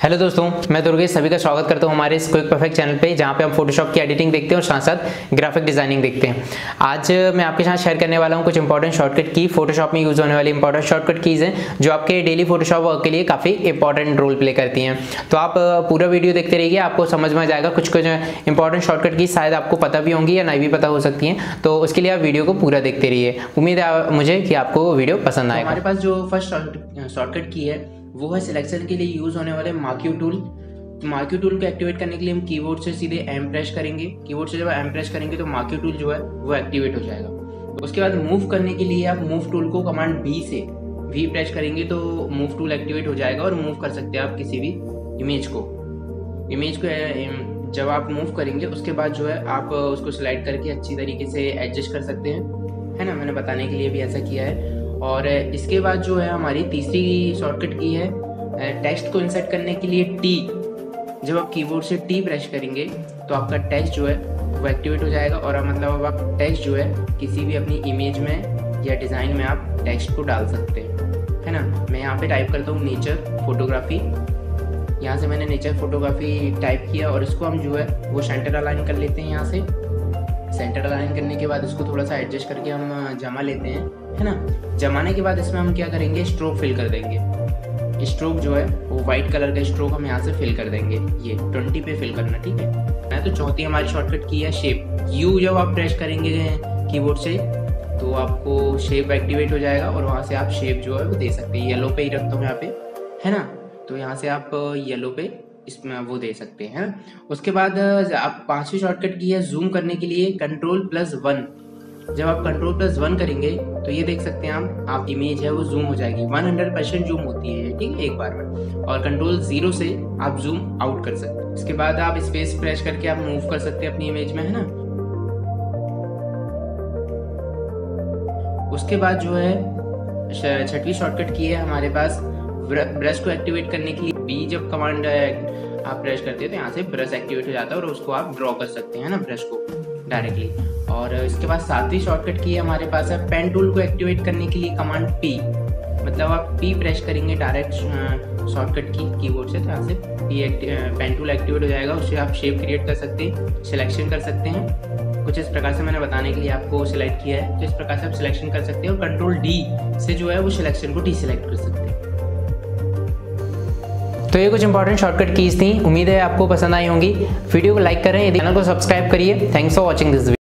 Hello दोस्तों, मैं दुर्गेश, सभी का स्वागत करता हूँ हमारे इस क्विक परफेक्ट चैनल पे, जहाँ पे हम फोटोशॉप की एडिटिंग देखते हैं और साथ साथ ग्राफिक डिज़ाइनिंग देखते हैं। आज मैं आपके साथ शेयर करने वाला हूँ कुछ इंपॉर्टेंट शॉर्टकट की। फोटोशॉप में यूज़ होने वाली इंपॉर्टेंट शॉर्टकट कीज हैं, जो आपके डेली फोटोशॉप वर्क के लिए काफ़ी इंपॉर्टेंट रोल प्ले करती हैं। तो आप पूरा वीडियो देखते रहिए, आपको समझ में आ जाएगा कुछ कुछ इंपॉर्टेंट शॉर्टकट की शायद आपको पता भी होंगी या नहीं भी पता हो सकती हैं। तो उसके लिए आप वीडियो को पूरा देखते रहिए। उम्मीद है मुझे कि आपको वीडियो पसंद आएगा। हमारे पास जो फ़र्स्ट शॉर्टकट की है वो है सिलेक्शन के लिए यूज़ होने वाले मार्क्यू टूल मार्क्यू टूल को एक्टिवेट करने के लिए हम कीबोर्ड से सीधे एम प्रेस करेंगे. कीबोर्ड से जब एम प्रेस करेंगे तो मार्क्यू टूल जो है, वो एक्टिवेट हो जाएगा. उसके बाद मूव करने के लिए आप मूव टूल को कमांड बी से वी प्रेस करेंगे तो मूव टूल एक्टिवेट हो जाएगा और मूव कर सकते हैं आप किसी भी इमेज को. इमेज को जब आप मूव करेंगे, उसके बाद जो है आप उसको स्लाइड करके अच्छी तरीके से एडजस्ट कर सकते हैं. है ना? मैंने बताने के लिए भी ऐसा किया है. और इसके बाद जो है हमारी तीसरी शॉर्टकट की है टेक्स्ट को इंसर्ट करने के लिए टी जब आप कीबोर्ड से टी प्रेस करेंगे तो आपका टेक्स्ट जो है, वो एक्टिवेट हो जाएगा और मतलब अब आप टेक्स्ट जो है, किसी भी अपनी इमेज में या डिज़ाइन में आप टेक्स्ट को डाल सकते हैं। है ना? मैं यहाँ पे टाइप करता हूँ नेचर फोटोग्राफी यहाँ से मैंने नेचर फोटोग्राफी टाइप किया और इसको हम जो है, वो सेंटर अलाइन कर लेते हैं यहाँ से। सेंटर अलाइन करने के बाद इसको थोड़ा सा एडजस्ट करके हम जमा लेते हैं। है ना? जमाने के बाद इसमें हम क्या करेंगे? स्ट्रोक फिल कर देंगे। स्ट्रोक जो है, वो व्हाइट कलर का स्ट्रोक हम यहाँ से फिल कर देंगे। ये ट्वेंटी पे फिल करना, ठीक है? मैं तो चौथी हमारी शॉर्टकट की है शेप यू जब आप प्रेस करेंगे कीबोर्ड से तो आपको शेप एक्टिवेट हो जाएगा और वहाँ से आप शेप जो है वो दे सकते हैं। येलो पे ही रखता हूँ यहाँ पे, है ना? तो यहाँ से आप येलो पे इसमें वो दे सकते हैं उसके बाद आप पांचवी शॉर्टकट की है जूम करने के लिए कंट्रोल प्लस वन जब आप कंट्रोल प्लस वन करेंगे तो ये देख सकते हैं आप आप इमेज है, वो जूम हो जाएगी। 100 परसेंट जूम होती है, ठीक है एक बार में। और कंट्रोल ज़ीरो से आप जूम आउट कर सकते हैं। इसके बाद आप स्पेस प्रेस करके आप मूव कर सकते हैं अपनी इमेज में, है ना? उसके बाद जो है छठवीं शॉर्टकट की है हमारे पास ब्रश को एक्टिवेट करने के लिए बी जब कमांड आप ब्रश करते हैं तो यहाँ से ब्रश एक्टिवेट हो जाता है और उसको आप ड्रॉ कर सकते हैं ना ब्रश को डायरेक्टली और इसके बाद सातवीं शॉर्टकट की हमारे पास है पेन टूल को एक्टिवेट करने के लिए कमांड पी मतलब आप पी प्रेस करेंगे डायरेक्ट शॉर्टकट की कीबोर्ड से तो यहाँ से पी पेन टूल एक्टिवेट हो जाएगा। उससे आप शेप क्रिएट कर सकते हैं सिलेक्शन कर सकते हैं। कुछ इस प्रकार से मैंने बताने के लिए आपको सिलेक्ट किया है। तो इस प्रकार से आप सिलेक्शन कर सकते हैं और कंट्रोल डी से जो है वो सिलेक्शन को डी कर सकते हैं। तो ये कुछ इंपॉर्टेंट शॉर्टकट कीज थी। उम्मीद है आपको पसंद आई होंगी। वीडियो को लाइक करें चैनल को सब्सक्राइब करिए। Thanks for watching this